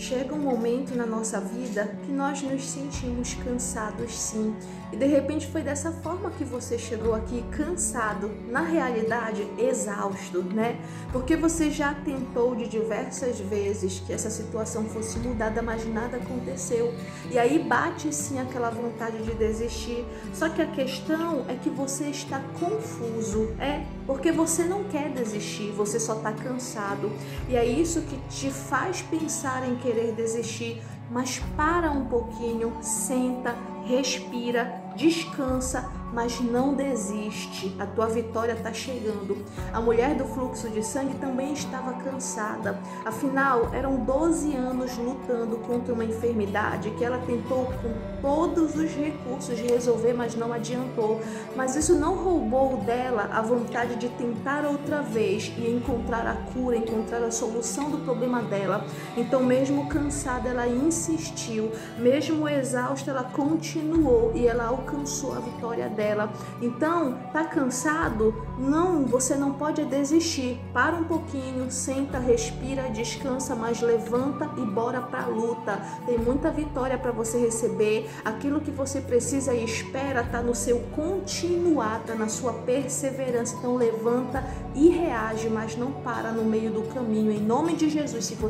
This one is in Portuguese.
chega um momento na nossa vida que nós nos sentimos cansados sim. E de repente foi dessa forma que você chegou aqui cansado, na realidade exausto, né? Porque você já tentou de diversas vezes que essa situação fosse mudada, mas nada aconteceu. E aí bate sim aquela vontade de desistir. Só que a questão é que você está confuso, é? Porque você não quer desistir, você só está cansado. E é isso que te faz pensar em querer desistir, mas para um pouquinho, senta, respira, descansa mas não desiste. A tua vitória está chegando. A mulher do fluxo de sangue também estava cansada. Afinal, eram 12 anos lutando contra uma enfermidade que ela tentou com todos os recursos resolver, mas não adiantou. Mas isso não roubou dela a vontade de tentar outra vez e encontrar a cura, encontrar a solução do problema dela. Então, mesmo cansada, ela insistiu. Mesmo exausta, ela continuou e ela alcançou a vitória dela. Então, tá cansado? Não, você não pode desistir. Para um pouquinho, senta, respira, descansa, mas levanta e bora pra luta. Tem muita vitória para você receber. Aquilo que você precisa e espera tá no seu continuar, tá na sua perseverança. Então levanta e reage, mas não para no meio do caminho. Em nome de Jesus, se você